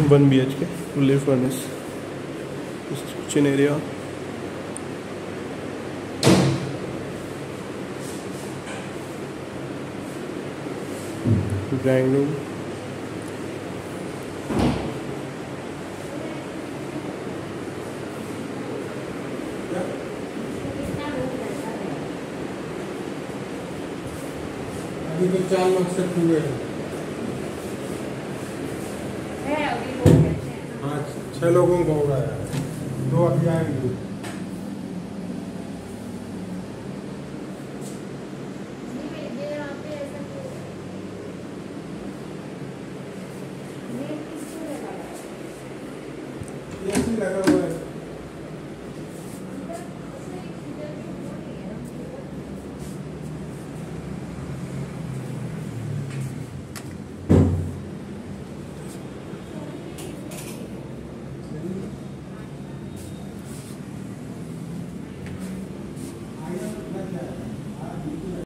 One B H K fully furnish kitchen area drawing room अभी तो चार लोग से हैं है अभी लोग कहते हैं हाँ छह लोगों को हो गया है। दो अभी आएँगे। लगा? है हुआ